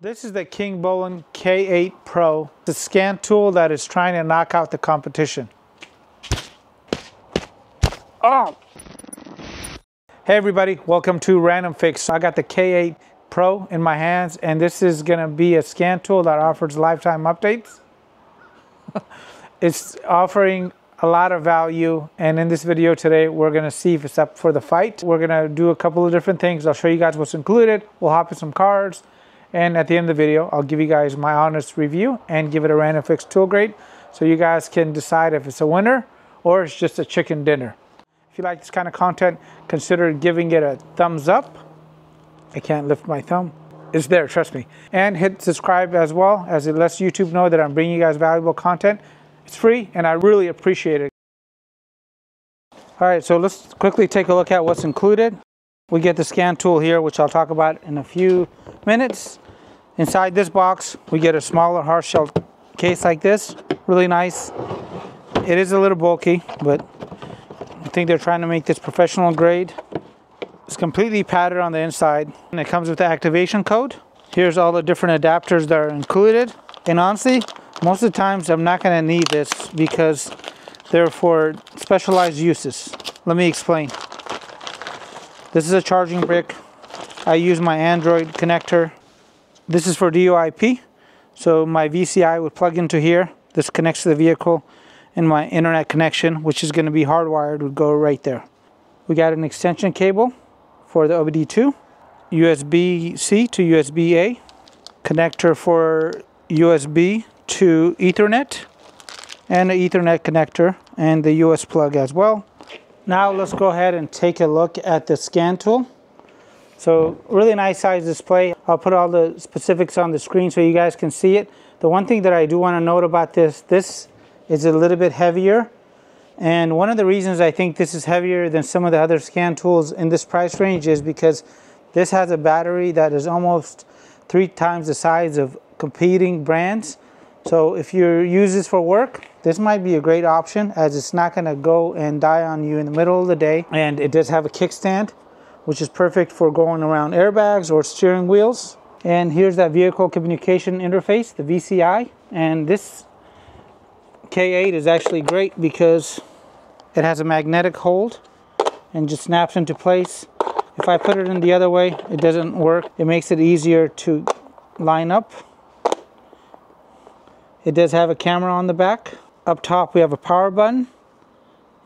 This is the Kingbolen K8 Pro, the scan tool that is trying to knock out the competition. Oh! Hey everybody, welcome to RandomFix. I got the K8 Pro in my hands and this is gonna be a scan tool that offers lifetime updates. it's offering a lot of value and in this video today we're gonna see if it's up for the fight. We're gonna do a couple of different things. I'll show you guys what's included. We'll hop in some cards and at the end of the video, I'll give you guys my honest review and give it a random fix tool grade so you guys can decide if it's a winner or it's just a chicken dinner. If you like this kind of content, consider giving it a thumbs up. I can't lift my thumb. It's there, trust me. And hit subscribe as well as it lets YouTube know that I'm bringing you guys valuable content. It's free and I really appreciate it. All right, so let's quickly take a look at what's included. We get the scan tool here, which I'll talk about in a few minutes. Inside this box, we get a smaller hard shell case like this. Really nice. It is a little bulky, but I think they're trying to make this professional grade. It's completely padded on the inside. And it comes with the activation code. Here's all the different adapters that are included. And honestly, most of the times I'm not gonna need this because they're for specialized uses. Let me explain. This is a charging brick. I use my Android connector. This is for DOIP. So my VCI would plug into here. This connects to the vehicle and my internet connection, which is gonna be hardwired, would go right there. We got an extension cable for the OBD2, USB-C to USB-A, connector for USB to Ethernet, and an Ethernet connector, and the US plug as well. Now let's go ahead and take a look at the scan tool. So really nice size display. I'll put all the specifics on the screen so you guys can see it. The one thing that I do want to note about this, this is a little bit heavier. And one of the reasons I think this is heavier than some of the other scan tools in this price range is because this has a battery that is almost three times the size of competing brands. So if you use this for work, this might be a great option as it's not gonna go and die on you in the middle of the day. And it does have a kickstand, which is perfect for going around airbags or steering wheels. And here's that vehicle communication interface, the VCI. And this K8 is actually great because it has a magnetic hold and just snaps into place. If I put it in the other way, it doesn't work. It makes it easier to line up. It does have a camera on the back. Up top we have a power button,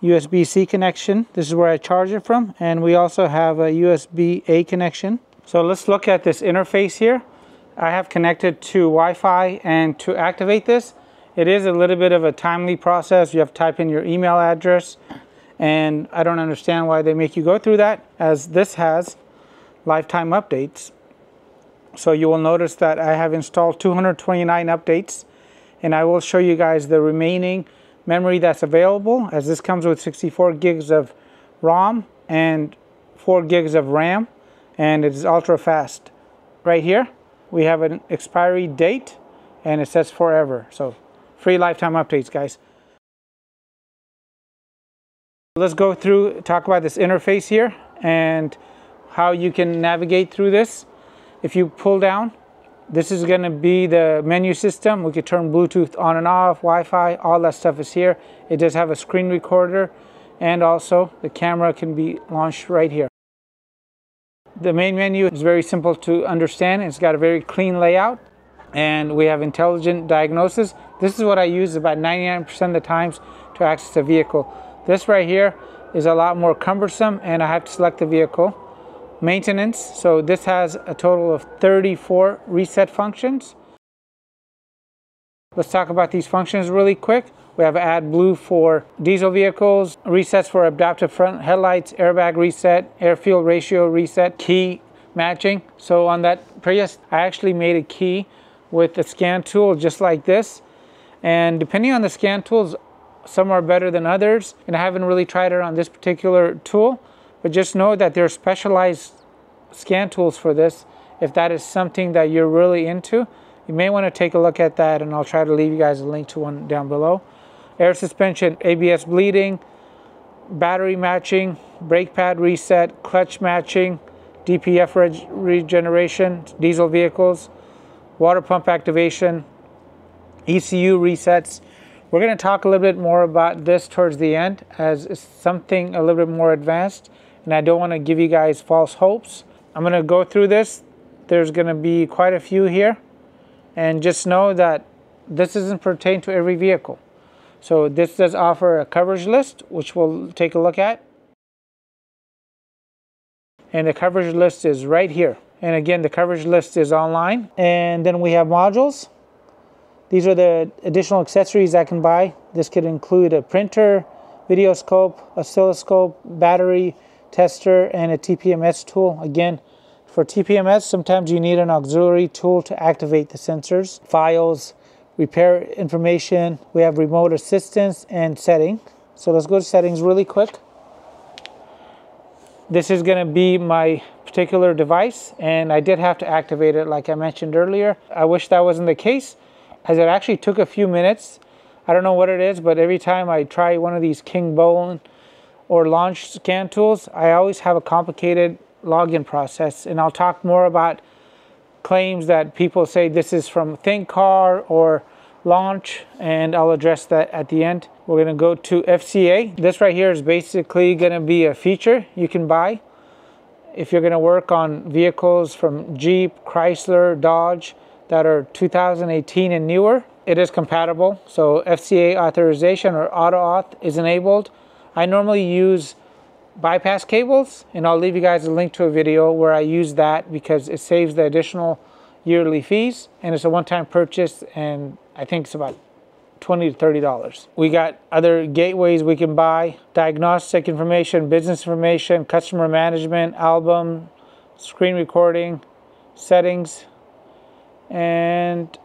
USB-C connection. This is where I charge it from. And we also have a USB-A connection. So let's look at this interface here. I have connected to Wi-Fi and to activate this, it is a little bit of a timely process. You have to type in your email address and I don't understand why they make you go through that as this has lifetime updates. So you will notice that I have installed 229 updates and I will show you guys the remaining memory that's available as this comes with 64 gigs of ROM and 4 gigs of RAM and it is ultra fast. Right here we have an expiry date and it says forever so free lifetime updates guys. Let's go through talk about this interface here and how you can navigate through this. If you pull down this is going to be the menu system. We could turn Bluetooth on and off, Wi-Fi, all that stuff is here. It does have a screen recorder and also the camera can be launched right here. The main menu is very simple to understand. It's got a very clean layout and we have intelligent diagnosis. This is what I use about 99% of the times to access a vehicle. This right here is a lot more cumbersome and I have to select the vehicle maintenance. So this has a total of 34 reset functions. Let's talk about these functions really quick. We have AdBlue for diesel vehicles, resets for adaptive front headlights, airbag reset, air fuel ratio reset, key matching. So on that Prius, I actually made a key with the scan tool just like this. And depending on the scan tools, some are better than others. And I haven't really tried it on this particular tool. But just know that there are specialized scan tools for this. If that is something that you're really into, you may want to take a look at that and I'll try to leave you guys a link to one down below. Air suspension, ABS bleeding, battery matching, brake pad reset, clutch matching, DPF reg regeneration, diesel vehicles, water pump activation, ECU resets. We're going to talk a little bit more about this towards the end as something a little bit more advanced and I don't want to give you guys false hopes. I'm going to go through this. There's going to be quite a few here and just know that this doesn't pertain to every vehicle. So this does offer a coverage list which we'll take a look at. And the coverage list is right here. And again, the coverage list is online. And then we have modules. These are the additional accessories I can buy. This could include a printer, video scope, oscilloscope, battery, tester, and a TPMS tool. Again, for TPMS, sometimes you need an auxiliary tool to activate the sensors, files, repair information. We have remote assistance and setting. So let's go to settings really quick. This is going to be my particular device and I did have to activate it like I mentioned earlier. I wish that wasn't the case as it actually took a few minutes. I don't know what it is, but every time I try one of these Kingbolen or launch scan tools, I always have a complicated login process. And I'll talk more about claims that people say this is from ThinkCar or launch, and I'll address that at the end. We're gonna go to FCA. This right here is basically gonna be a feature you can buy if you're gonna work on vehicles from Jeep, Chrysler, Dodge, that are 2018 and newer. It is compatible, so FCA authorization or AutoAuth is enabled. I normally use bypass cables, and I'll leave you guys a link to a video where I use that because it saves the additional yearly fees, and it's a one-time purchase, and I think it's about 20 to 30 dollars. We got other gateways we can buy, diagnostic information, business information, customer management, album, screen recording, settings, and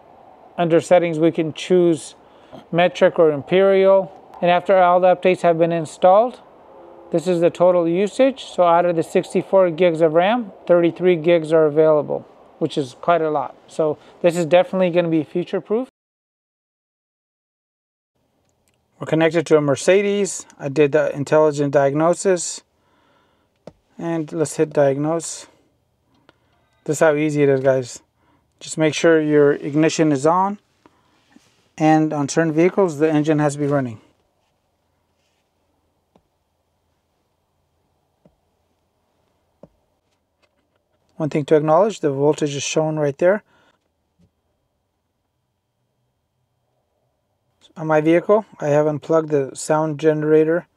under settings we can choose metric or imperial and after all the updates have been installed this is the total usage. So out of the 64 gigs of RAM 33 gigs are available which is quite a lot. So this is definitely going to be future proof we're connected to a Mercedes. I did the intelligent diagnosis. And let's hit diagnose. This is how easy it is guys. Just make sure your ignition is on. And on certain vehicles the engine has to be running. One thing to acknowledge, the voltage is shown right there. On my vehicle, I have unplugged the sound generator.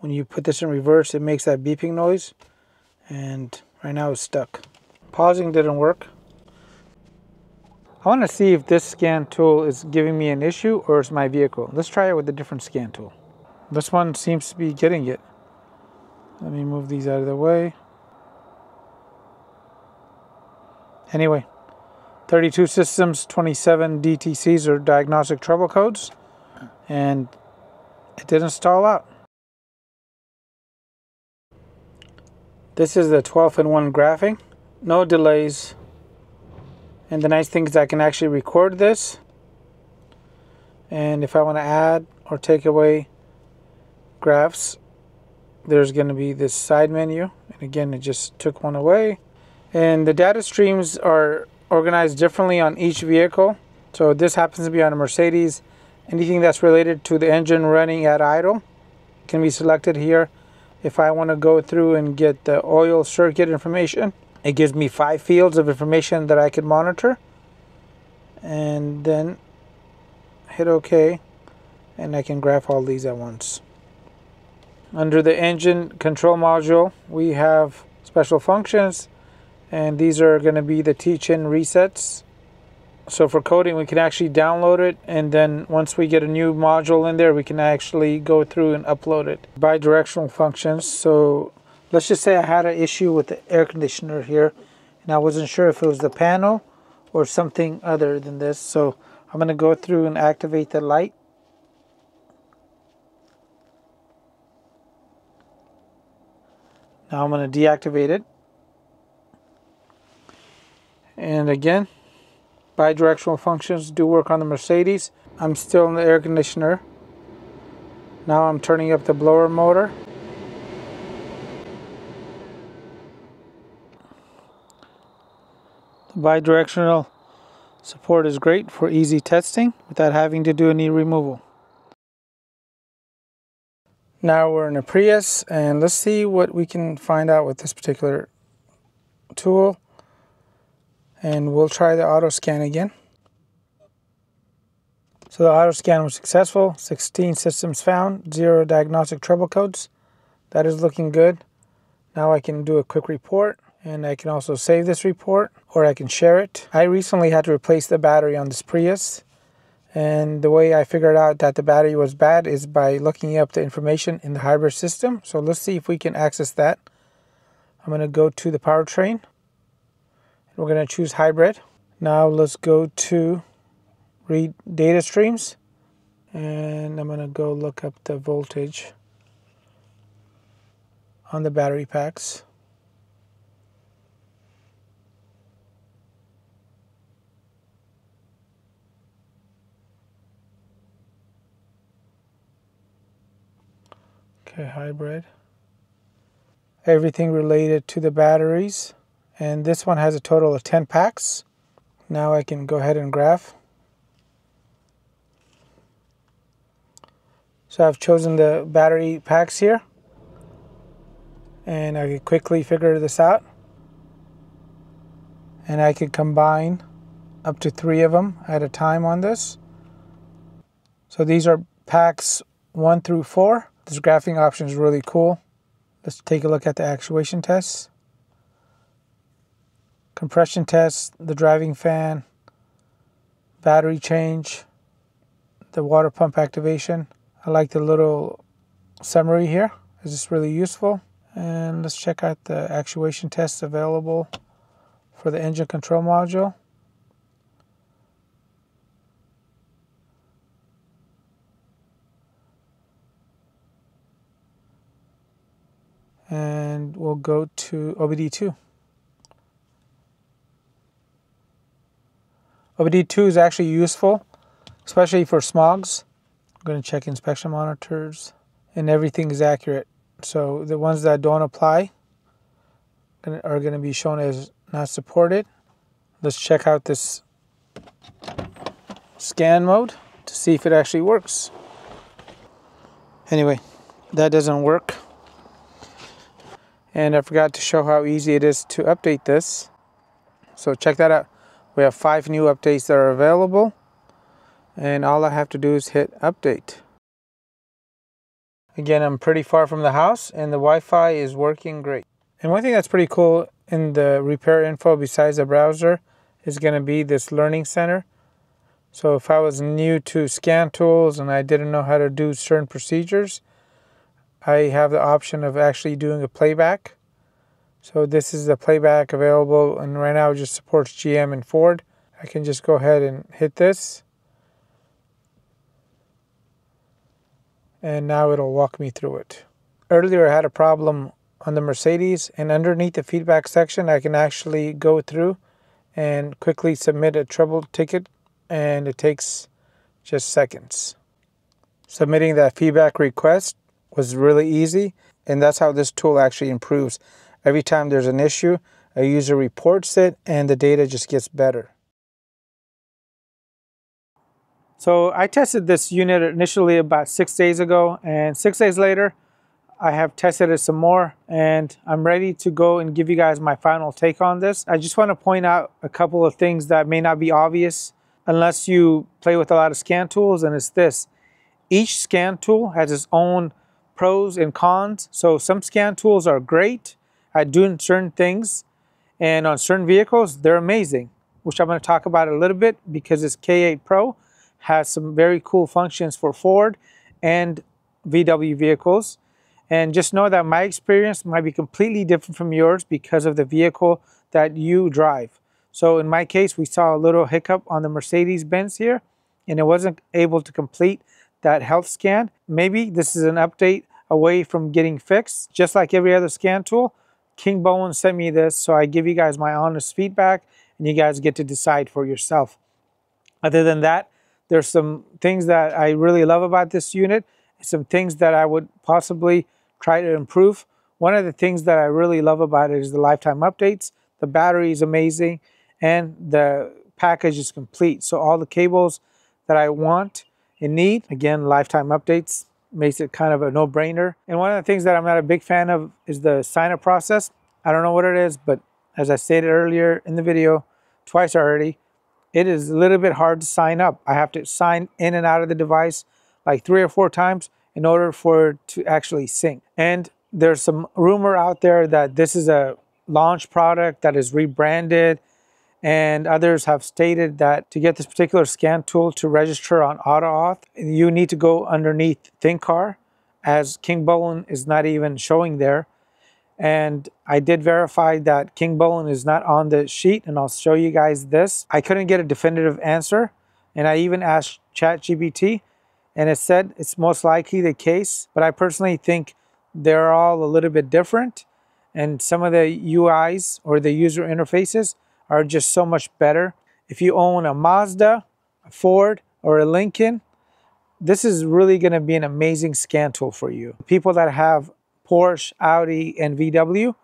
When you put this in reverse, it makes that beeping noise. And right now it's stuck. Pausing didn't work. I want to see if this scan tool is giving me an issue or is my vehicle. Let's try it with a different scan tool. This one seems to be getting it. Let me move these out of the way. Anyway, 32 systems, 27 DTCs or diagnostic trouble codes, and it didn't stall out. This is the 12 in 1 graphing. No delays, and the nice thing is I can actually record this. And if I want to add or take away graphs, there's going to be this side menu. And again, it just took one away. And the data streams are organized differently on each vehicle. So this happens to be on a Mercedes. Anything that's related to the engine running at idle can be selected here. If I want to go through and get the oil circuit information, it gives me five fields of information that I can monitor. And then hit OK. And I can graph all these at once. Under the engine control module, we have special functions. And these are going to be the teach-in resets. So for coding, we can actually download it. And then once we get a new module in there, we can actually go through and upload it. Bidirectional functions. So let's just say I had an issue with the air conditioner here and I wasn't sure if it was the panel or something other than this so I'm going to go through and activate the light now I'm going to deactivate it and again bidirectional functions do work on the Mercedes I'm still in the air conditioner now I'm turning up the blower motor bidirectional Support is great for easy testing without having to do any removal. Now we're in a Prius and let's see what we can find out with this particular tool. And we'll try the auto scan again. So the auto scan was successful, 16 systems found, zero diagnostic trouble codes. That is looking good. Now I can do a quick report and I can also save this report or I can share it. I recently had to replace the battery on this Prius and the way I figured out that the battery was bad is by looking up the information in the hybrid system. So let's see if we can access that. I'm going to go to the powertrain. We're going to choose hybrid. Now let's go to read data streams. And I'm going to go look up the voltage on the battery packs. Okay, hybrid. Everything related to the batteries. And this one has a total of 10 packs. Now I can go ahead and graph. So I've chosen the battery packs here. And I can quickly figure this out. And I can combine up to three of them at a time on this. So these are packs one through four. This graphing option is really cool. Let's take a look at the actuation tests. Compression test, the driving fan, battery change, the water pump activation. I like the little summary here. It's just really useful. And let's check out the actuation tests available for the engine control module. and we'll go to OBD2. OBD2 is actually useful, especially for smogs. I'm going to check inspection monitors and everything is accurate. So the ones that don't apply are going to be shown as not supported. Let's check out this scan mode to see if it actually works. Anyway, that doesn't work. And I forgot to show how easy it is to update this. So check that out. We have five new updates that are available. And all I have to do is hit update. Again, I'm pretty far from the house and the Wi-Fi is working great. And one thing that's pretty cool in the repair info besides the browser is going to be this learning center. So if I was new to scan tools and I didn't know how to do certain procedures, I have the option of actually doing a playback. So this is the playback available and right now it just supports GM and Ford. I can just go ahead and hit this. And now it'll walk me through it. Earlier I had a problem on the Mercedes and underneath the feedback section I can actually go through and quickly submit a trouble ticket and it takes just seconds. Submitting that feedback request was really easy. And that's how this tool actually improves. Every time there's an issue, a user reports it and the data just gets better. So I tested this unit initially about six days ago and six days later, I have tested it some more and I'm ready to go and give you guys my final take on this. I just want to point out a couple of things that may not be obvious unless you play with a lot of scan tools and it's this. Each scan tool has its own pros and cons. So some scan tools are great at doing certain things and on certain vehicles, they're amazing, which I'm going to talk about a little bit because this K8 Pro has some very cool functions for Ford and VW vehicles. And just know that my experience might be completely different from yours because of the vehicle that you drive. So in my case, we saw a little hiccup on the Mercedes-Benz here, and it wasn't able to complete that health scan. Maybe this is an update away from getting fixed. Just like every other scan tool, Kingbolen sent me this, so I give you guys my honest feedback, and you guys get to decide for yourself. Other than that, there's some things that I really love about this unit, some things that I would possibly try to improve. One of the things that I really love about it is the lifetime updates. The battery is amazing, and the package is complete. So all the cables that I want and need, again, lifetime updates makes it kind of a no-brainer. And one of the things that I'm not a big fan of is the sign-up process. I don't know what it is, but as I stated earlier in the video, twice already, it is a little bit hard to sign up. I have to sign in and out of the device like three or four times in order for it to actually sync. And there's some rumor out there that this is a launch product that is rebranded and others have stated that to get this particular scan tool to register on AutoAuth, you need to go underneath ThinkCar as Kingbolen is not even showing there. And I did verify that Kingbolen is not on the sheet, and I'll show you guys this. I couldn't get a definitive answer, and I even asked ChatGPT, and it said it's most likely the case, but I personally think they're all a little bit different, and some of the UIs or the user interfaces are just so much better. If you own a Mazda, a Ford, or a Lincoln, this is really going to be an amazing scan tool for you. People that have Porsche, Audi, and VW,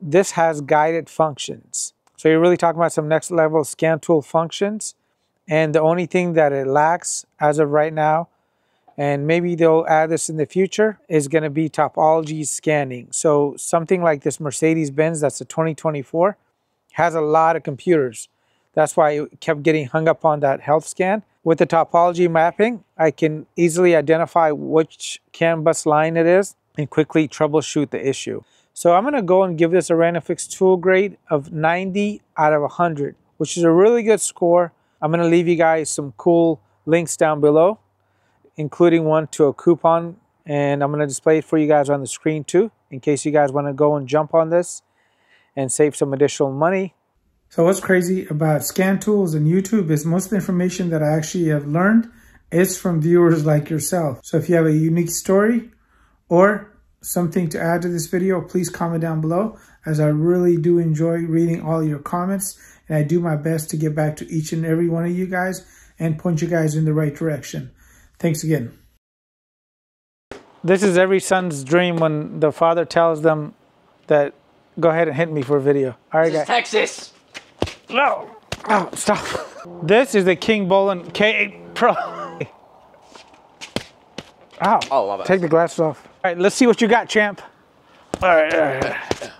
this has guided functions. So you're really talking about some next level scan tool functions. And the only thing that it lacks as of right now, and maybe they'll add this in the future, is going to be topology scanning. So something like this Mercedes-Benz, that's a 2024, has a lot of computers. That's why it kept getting hung up on that health scan. With the topology mapping, I can easily identify which CAN bus line it is and quickly troubleshoot the issue. So I'm gonna go and give this a random fix tool grade of 90 out of 100, which is a really good score. I'm gonna leave you guys some cool links down below, including one to a coupon, and I'm gonna display it for you guys on the screen too, in case you guys wanna go and jump on this and save some additional money. So what's crazy about scan tools and YouTube is most of the information that I actually have learned is from viewers like yourself. So if you have a unique story or something to add to this video, please comment down below as I really do enjoy reading all your comments and I do my best to get back to each and every one of you guys and point you guys in the right direction. Thanks again. This is every son's dream when the father tells them that go ahead and hit me for a video. All right, guys. Texas. No. Oh, stop. This is the Kingbolen K8 Pro. Ow. Oh, love it. Take the glasses off. All right, let's see what you got, champ. All right, all right.